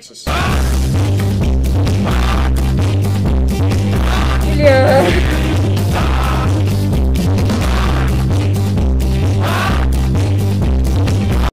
Ah!